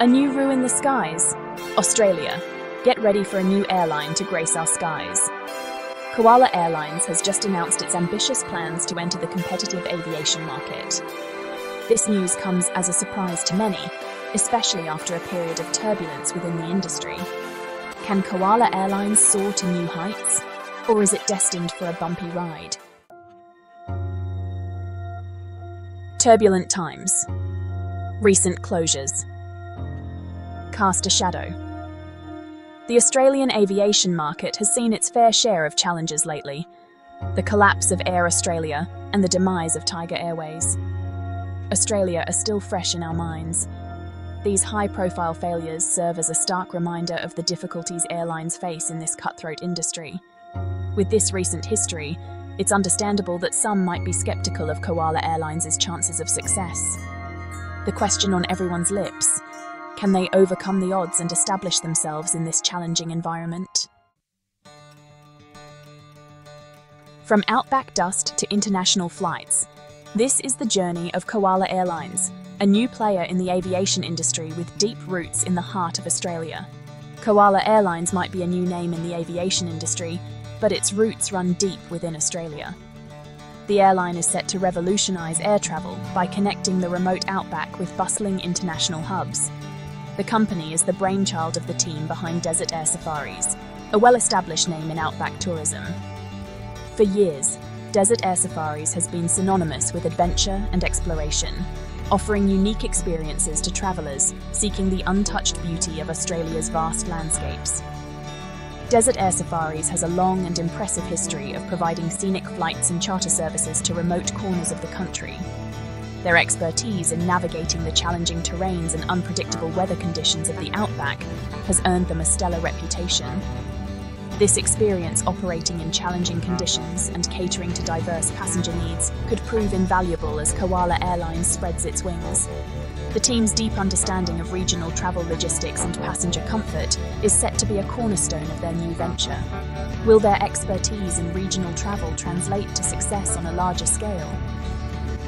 A new roo in the skies. Australia. Get ready for a new airline to grace our skies. Koala Airlines has just announced its ambitious plans to enter the competitive aviation market. This news comes as a surprise to many, especially after a period of turbulence within the industry. Can Koala Airlines soar to new heights, or is it destined for a bumpy ride? Turbulent times. Recent closures cast a shadow. The Australian aviation market has seen its fair share of challenges lately. The collapse of Air Australia and the demise of Tiger Airways. Australia are still fresh in our minds. These high-profile failures serve as a stark reminder of the difficulties airlines face in this cutthroat industry. With this recent history, it's understandable that some might be skeptical of Koala Airlines' chances of success. The question on everyone's lips can they overcome the odds and establish themselves in this challenging environment? From outback dust to international flights, this is the journey of Koala Airlines, a new player in the aviation industry with deep roots in the heart of Australia. Koala Airlines might be a new name in the aviation industry, but its roots run deep within Australia. The airline is set to revolutionise air travel by connecting the remote outback with bustling international hubs, the company is the brainchild of the team behind Desert Air Safaris, a well-established name in outback tourism. For years, Desert Air Safaris has been synonymous with adventure and exploration, offering unique experiences to travellers seeking the untouched beauty of Australia's vast landscapes. Desert Air Safaris has a long and impressive history of providing scenic flights and charter services to remote corners of the country, their expertise in navigating the challenging terrains and unpredictable weather conditions of the outback has earned them a stellar reputation. This experience operating in challenging conditions and catering to diverse passenger needs could prove invaluable as Koala Airlines spreads its wings. The team's deep understanding of regional travel logistics and passenger comfort is set to be a cornerstone of their new venture. Will their expertise in regional travel translate to success on a larger scale?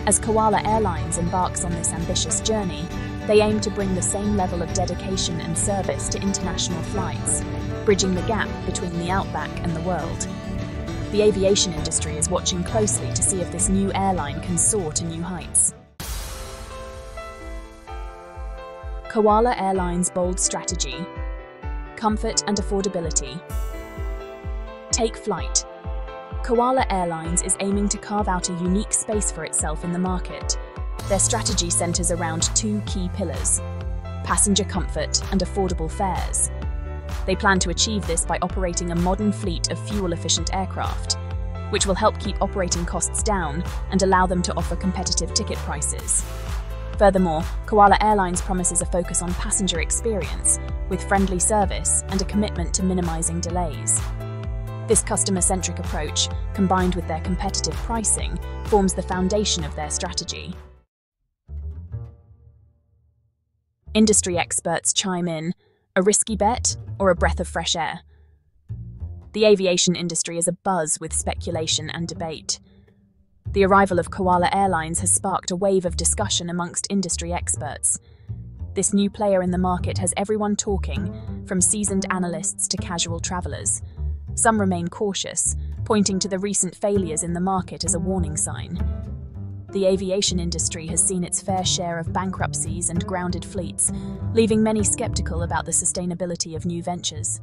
As Koala Airlines embarks on this ambitious journey, they aim to bring the same level of dedication and service to international flights, bridging the gap between the outback and the world. The aviation industry is watching closely to see if this new airline can soar to new heights. Koala Airlines' bold strategy comfort and affordability. Take flight Koala Airlines is aiming to carve out a unique space for itself in the market. Their strategy centres around two key pillars passenger comfort and affordable fares. They plan to achieve this by operating a modern fleet of fuel efficient aircraft, which will help keep operating costs down and allow them to offer competitive ticket prices. Furthermore, Koala Airlines promises a focus on passenger experience, with friendly service and a commitment to minimising delays. This customer-centric approach, combined with their competitive pricing, forms the foundation of their strategy. Industry experts chime in, a risky bet or a breath of fresh air? The aviation industry is abuzz with speculation and debate. The arrival of Koala Airlines has sparked a wave of discussion amongst industry experts. This new player in the market has everyone talking, from seasoned analysts to casual travellers. Some remain cautious, pointing to the recent failures in the market as a warning sign. The aviation industry has seen its fair share of bankruptcies and grounded fleets, leaving many skeptical about the sustainability of new ventures.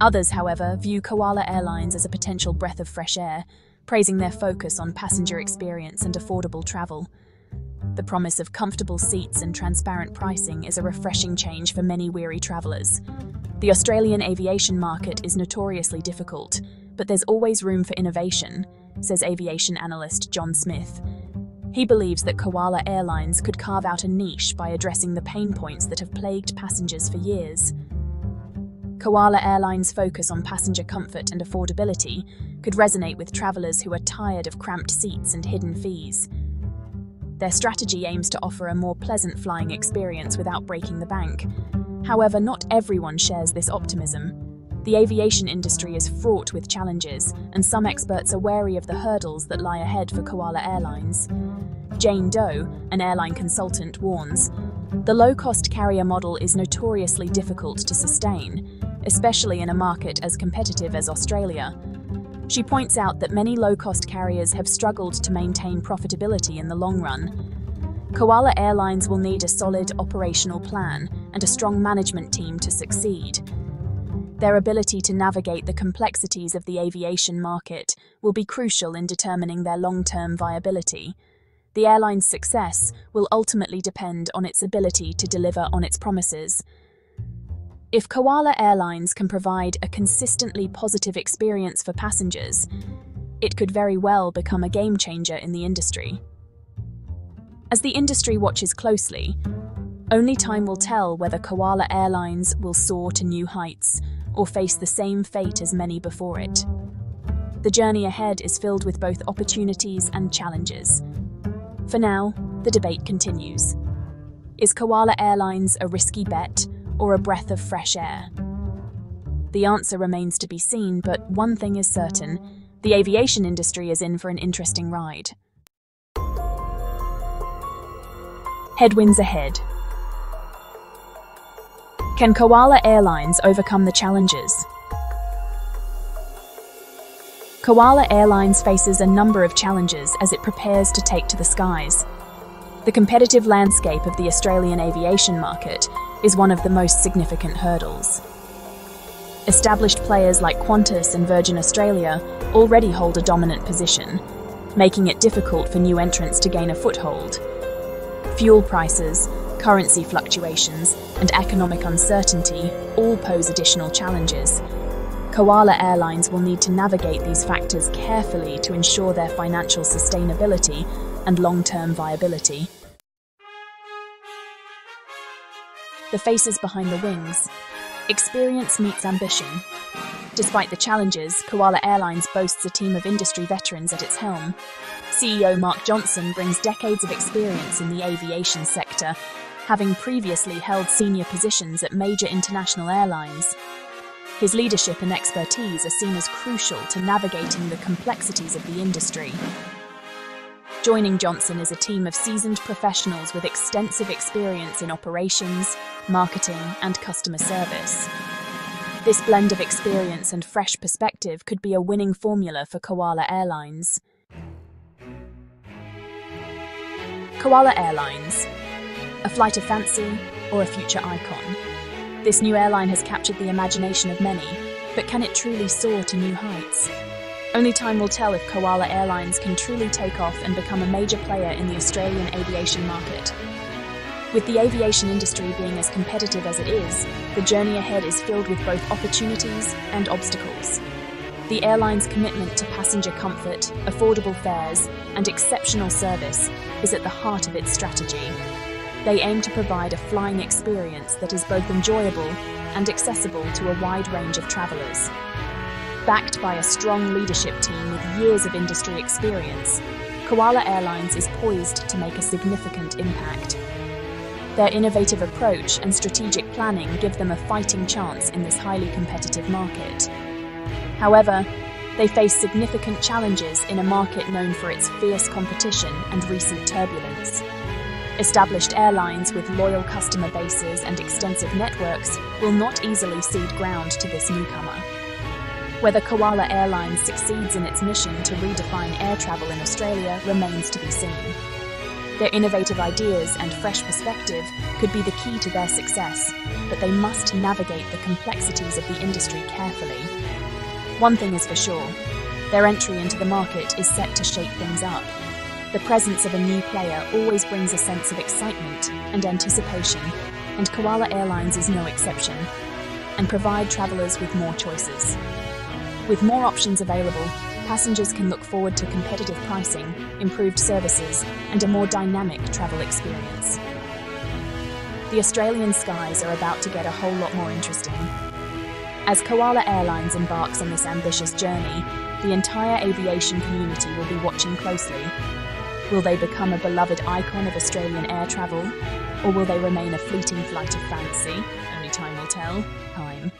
Others, however, view Koala Airlines as a potential breath of fresh air, praising their focus on passenger experience and affordable travel. The promise of comfortable seats and transparent pricing is a refreshing change for many weary travellers. The Australian aviation market is notoriously difficult, but there's always room for innovation, says aviation analyst John Smith. He believes that Koala Airlines could carve out a niche by addressing the pain points that have plagued passengers for years. Koala Airlines' focus on passenger comfort and affordability could resonate with travellers who are tired of cramped seats and hidden fees. Their strategy aims to offer a more pleasant flying experience without breaking the bank, However, not everyone shares this optimism. The aviation industry is fraught with challenges, and some experts are wary of the hurdles that lie ahead for Koala Airlines. Jane Doe, an airline consultant, warns The low-cost carrier model is notoriously difficult to sustain, especially in a market as competitive as Australia. She points out that many low-cost carriers have struggled to maintain profitability in the long run. Koala Airlines will need a solid operational plan and a strong management team to succeed. Their ability to navigate the complexities of the aviation market will be crucial in determining their long-term viability. The airline's success will ultimately depend on its ability to deliver on its promises. If Koala Airlines can provide a consistently positive experience for passengers, it could very well become a game changer in the industry. As the industry watches closely, only time will tell whether Koala Airlines will soar to new heights or face the same fate as many before it. The journey ahead is filled with both opportunities and challenges. For now, the debate continues. Is Koala Airlines a risky bet or a breath of fresh air? The answer remains to be seen, but one thing is certain the aviation industry is in for an interesting ride. Headwinds ahead. Can Koala Airlines overcome the challenges? Koala Airlines faces a number of challenges as it prepares to take to the skies. The competitive landscape of the Australian aviation market is one of the most significant hurdles. Established players like Qantas and Virgin Australia already hold a dominant position, making it difficult for new entrants to gain a foothold. Fuel prices, currency fluctuations, and economic uncertainty all pose additional challenges. Koala Airlines will need to navigate these factors carefully to ensure their financial sustainability and long-term viability. The faces behind the wings. Experience meets ambition. Despite the challenges, Koala Airlines boasts a team of industry veterans at its helm. CEO Mark Johnson brings decades of experience in the aviation sector having previously held senior positions at major international airlines. His leadership and expertise are seen as crucial to navigating the complexities of the industry. Joining Johnson is a team of seasoned professionals with extensive experience in operations, marketing, and customer service. This blend of experience and fresh perspective could be a winning formula for Koala Airlines. Koala Airlines, a flight of fancy, or a future icon. This new airline has captured the imagination of many, but can it truly soar to new heights? Only time will tell if Koala Airlines can truly take off and become a major player in the Australian aviation market. With the aviation industry being as competitive as it is, the journey ahead is filled with both opportunities and obstacles. The airline's commitment to passenger comfort, affordable fares, and exceptional service is at the heart of its strategy. They aim to provide a flying experience that is both enjoyable and accessible to a wide range of travellers. Backed by a strong leadership team with years of industry experience, Koala Airlines is poised to make a significant impact. Their innovative approach and strategic planning give them a fighting chance in this highly competitive market. However, they face significant challenges in a market known for its fierce competition and recent turbulence. Established airlines with loyal customer bases and extensive networks will not easily cede ground to this newcomer. Whether Koala Airlines succeeds in its mission to redefine air travel in Australia remains to be seen. Their innovative ideas and fresh perspective could be the key to their success, but they must navigate the complexities of the industry carefully. One thing is for sure, their entry into the market is set to shake things up the presence of a new player always brings a sense of excitement and anticipation, and Koala Airlines is no exception, and provide travellers with more choices. With more options available, passengers can look forward to competitive pricing, improved services, and a more dynamic travel experience. The Australian skies are about to get a whole lot more interesting. As Koala Airlines embarks on this ambitious journey, the entire aviation community will be watching closely Will they become a beloved icon of Australian air travel? Or will they remain a fleeting flight of fancy? Only time will tell. Time.